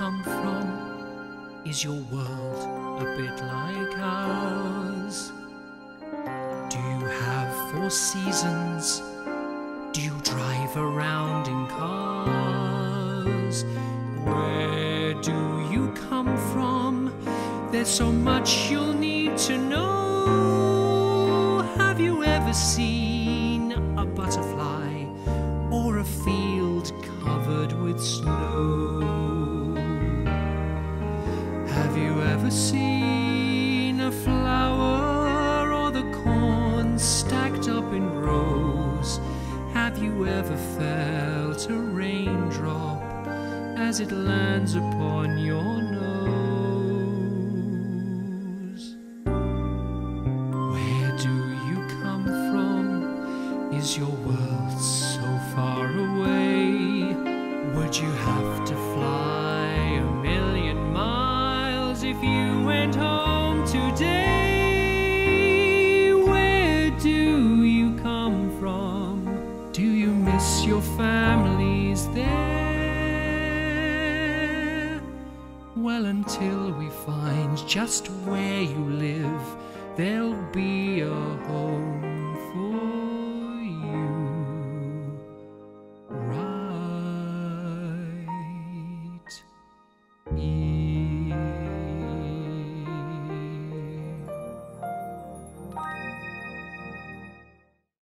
come from? Is your world a bit like ours? Do you have four seasons? Do you drive around in cars? Where do you come from? There's so much you'll need to know. Have you ever seen seen a flower or the corn stacked up in rows? Have you ever felt a raindrop as it lands upon your nose? Where do you come from? Is your miss your family's there? Well, until we find just where you live, there'll be a home